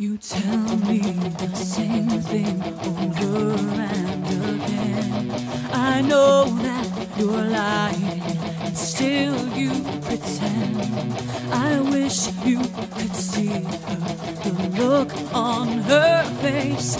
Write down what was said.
You tell me the same thing over and again. I know that you're lying, and still you pretend. I wish you could see her, the look on her face.